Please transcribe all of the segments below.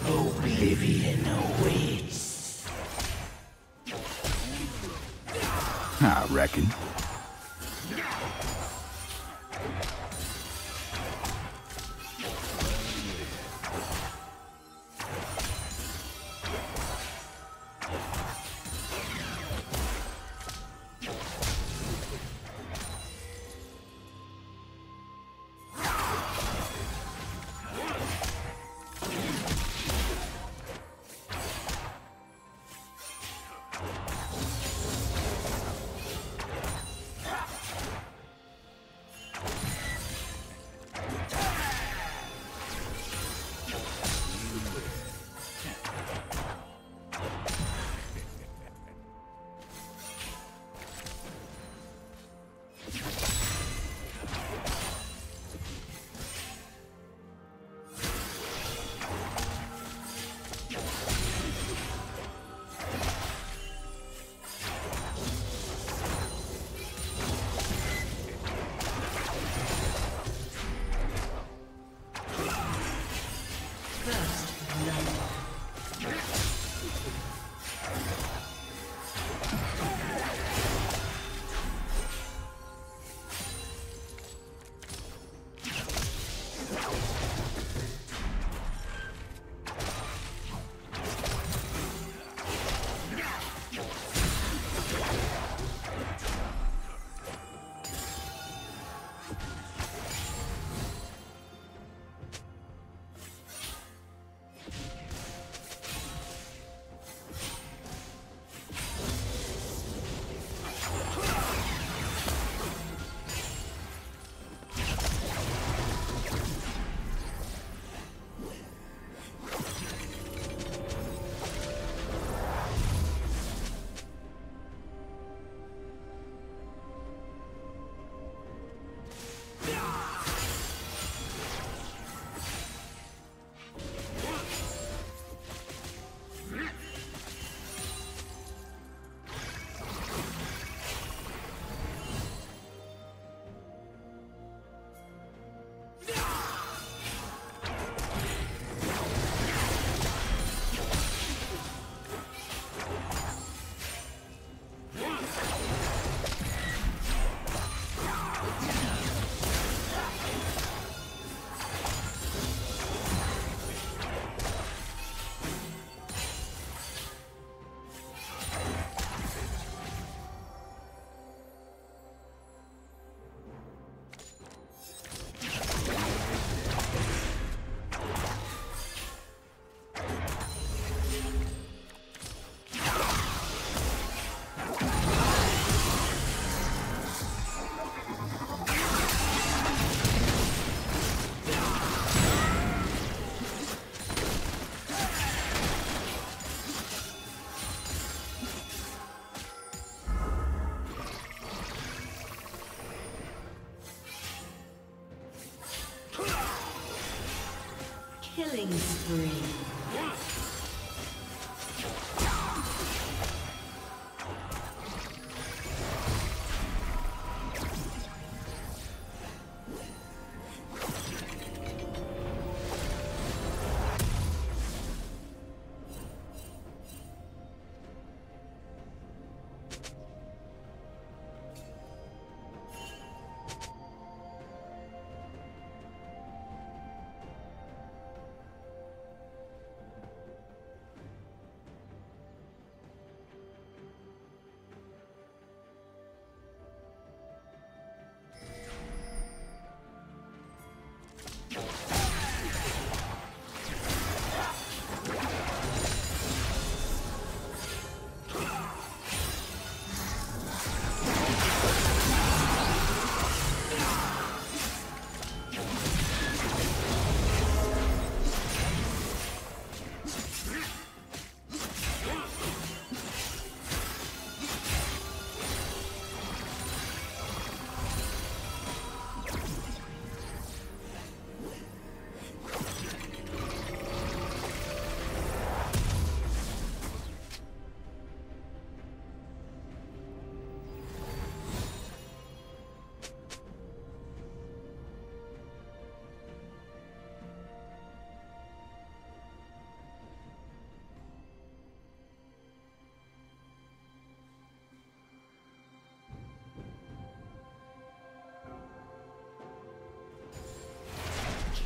Oblivion awaits. I reckon. Spree.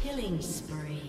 Killing spree.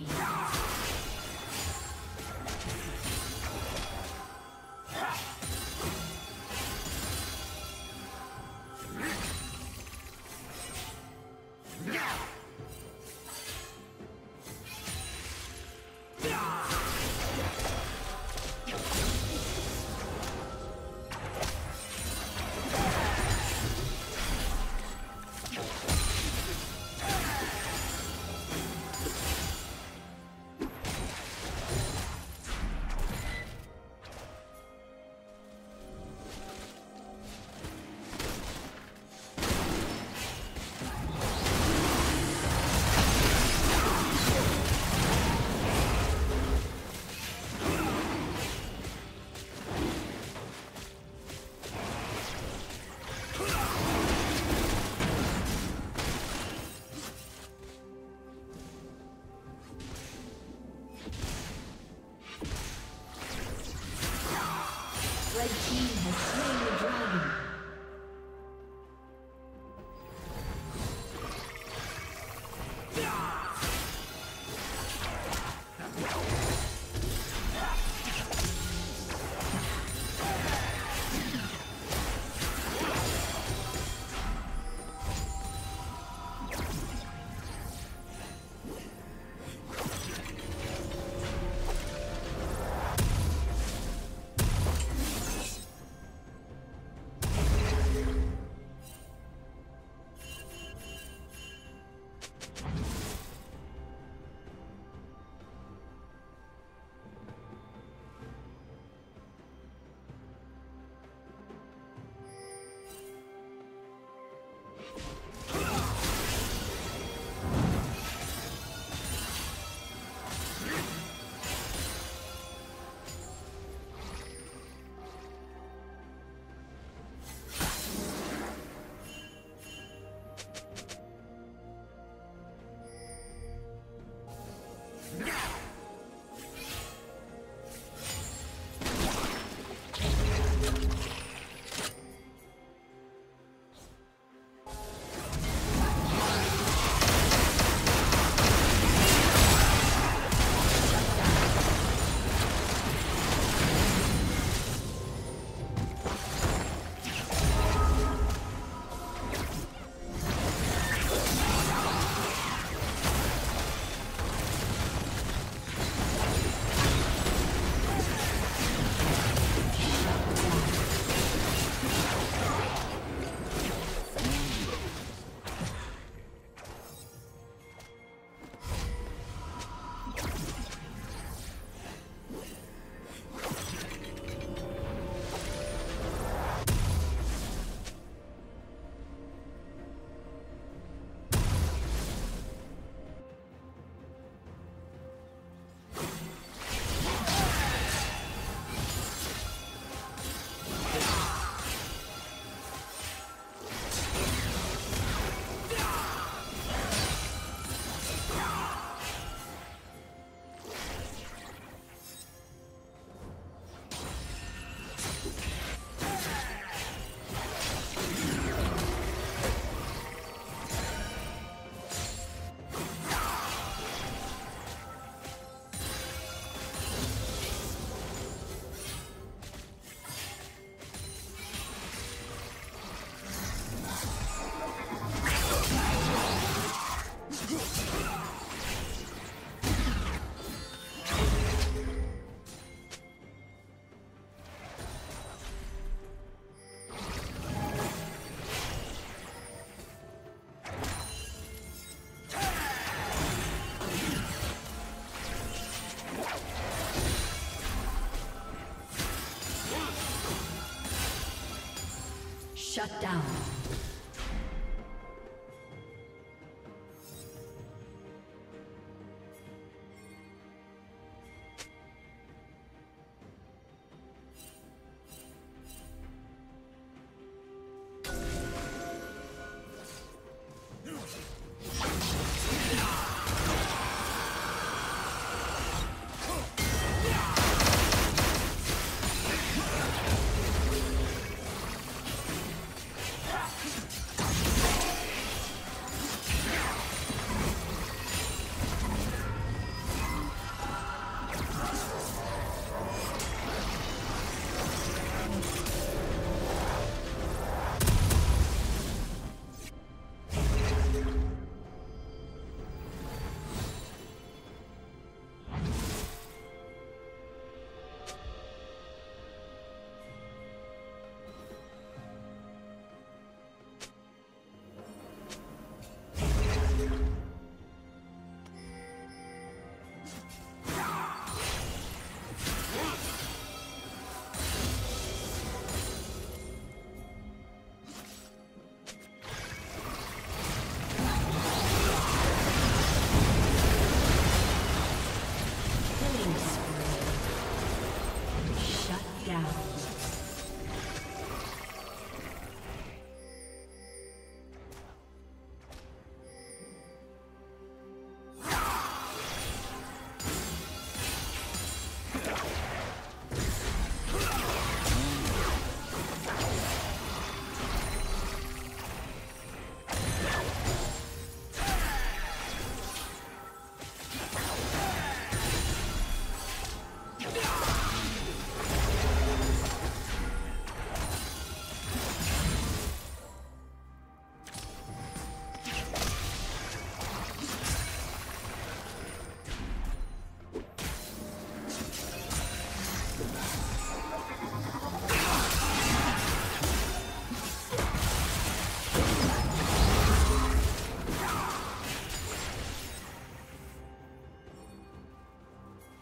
Shut down.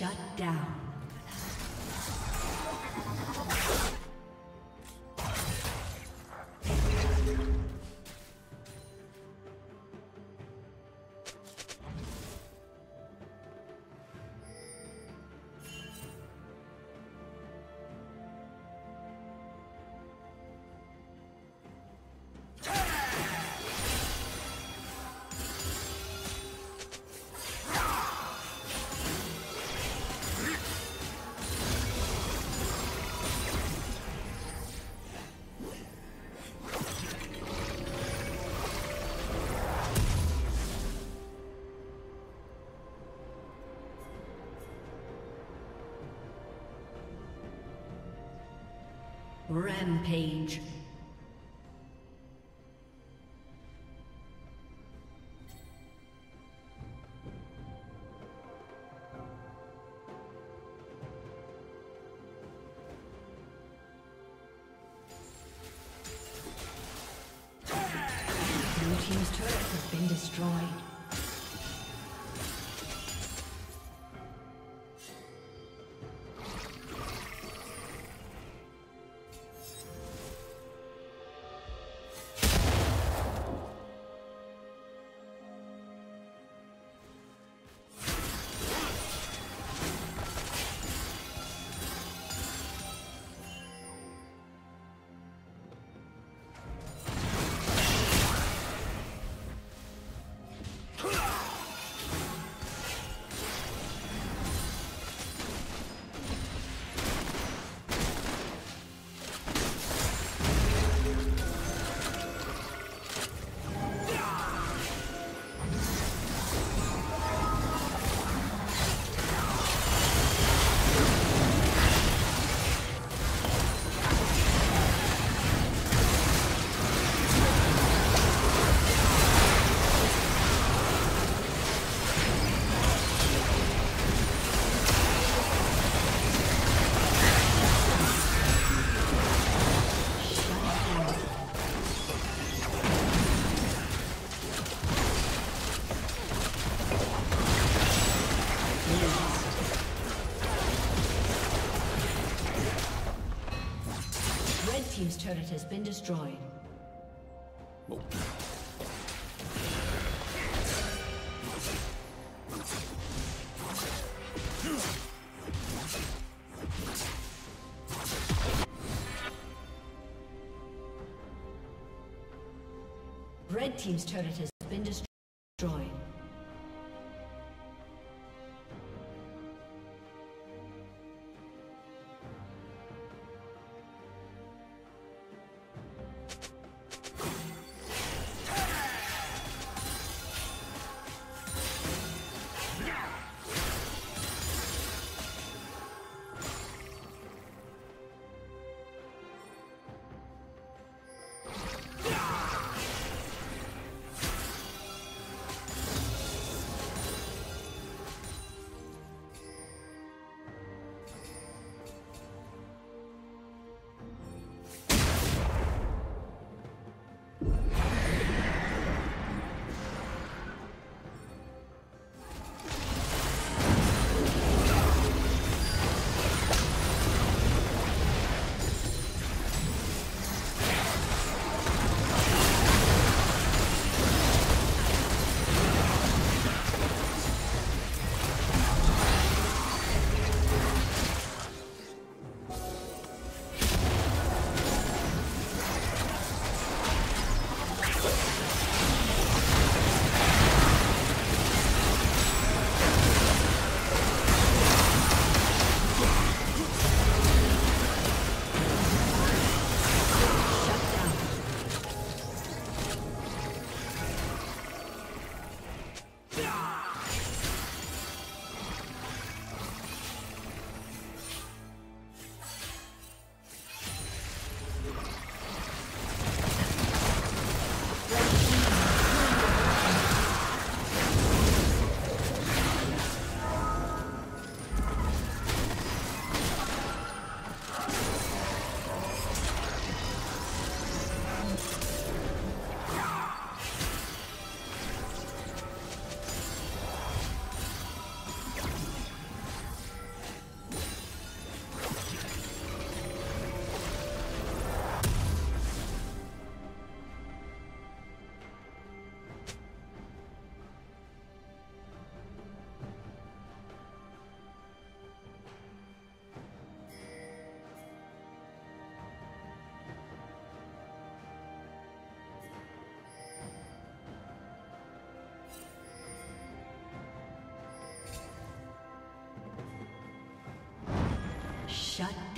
Shut down. Rampage. turret has been destroyed. Oh. Red Team's turret has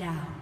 down.